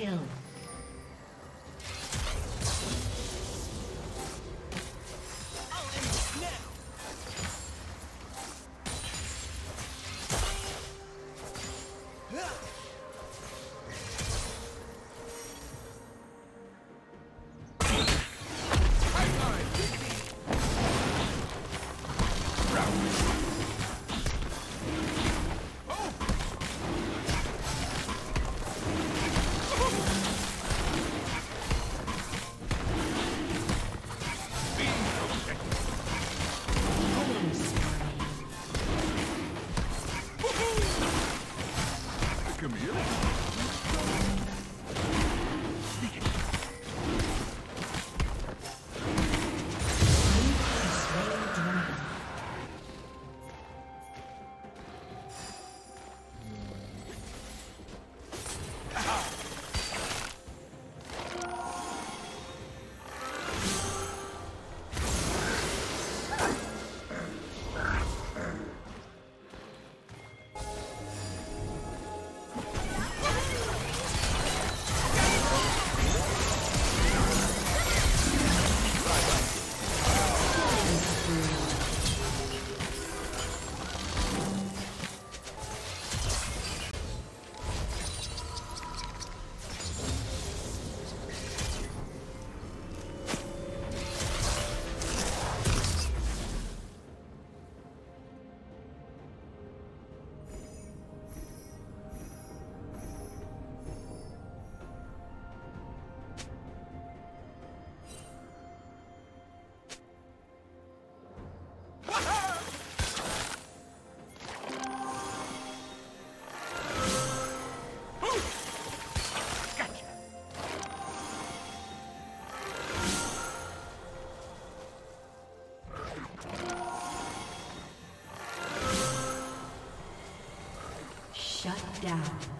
kill. Down.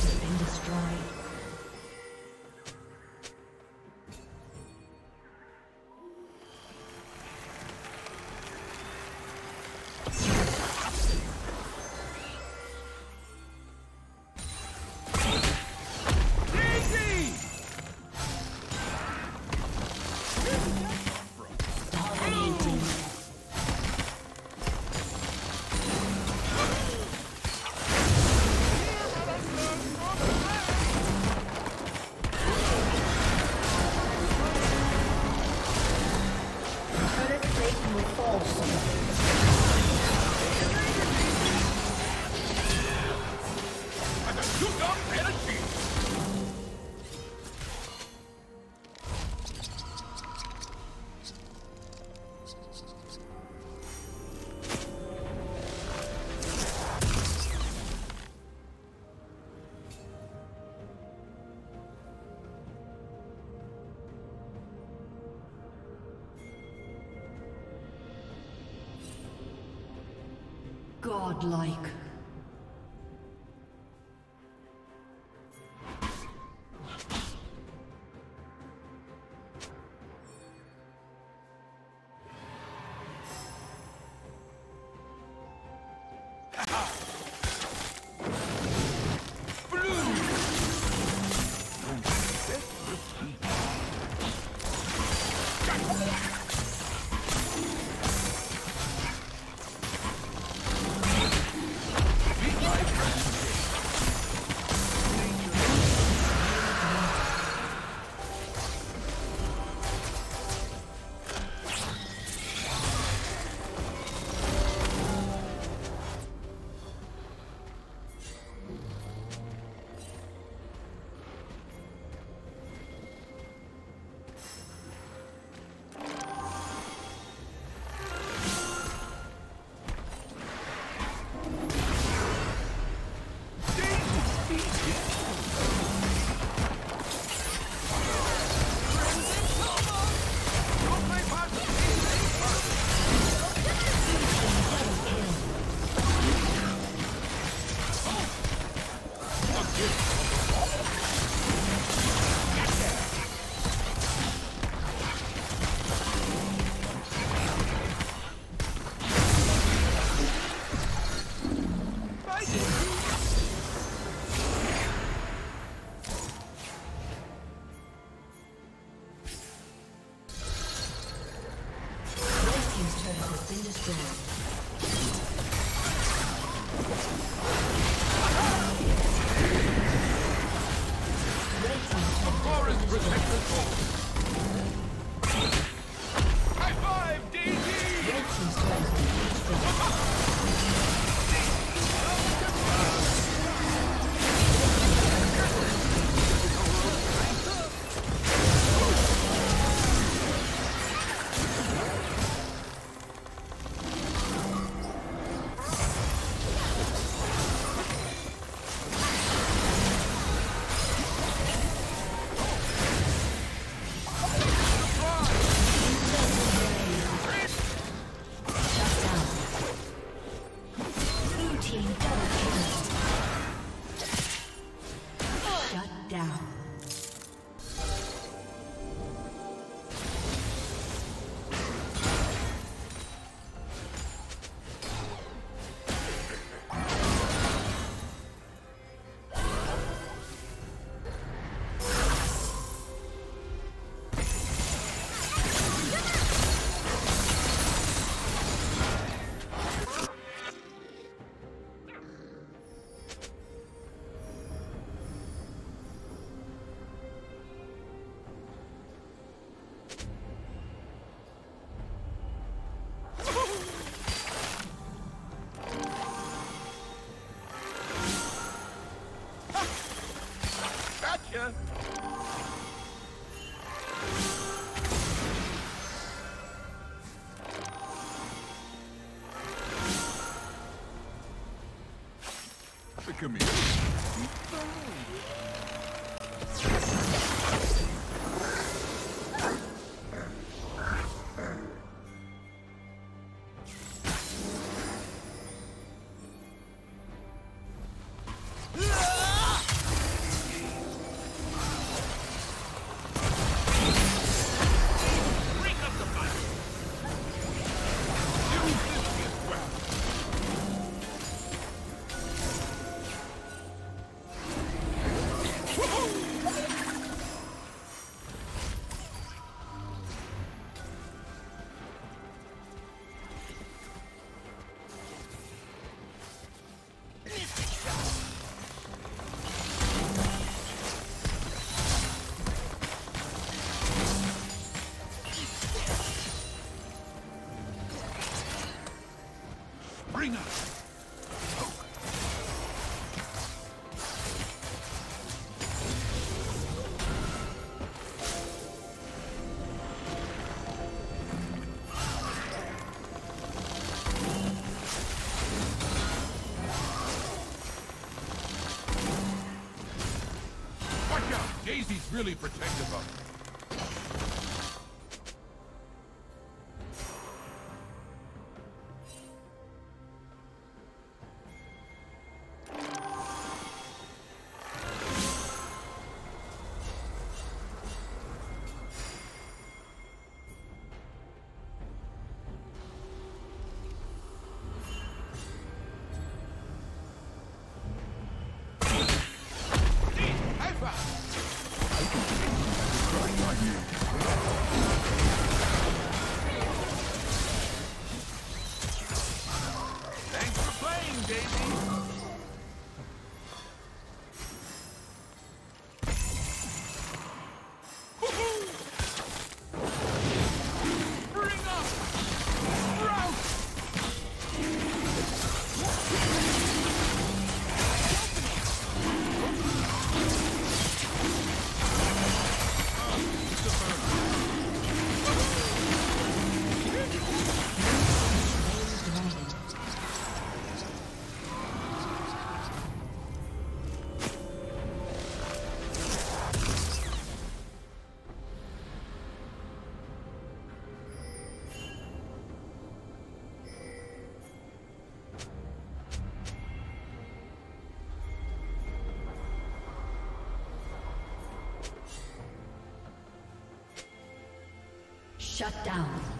Has been destroyed. 倒す Godlike. Protect the core. ya? Come here. really protective of. Shut down.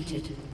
executed.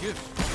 Good.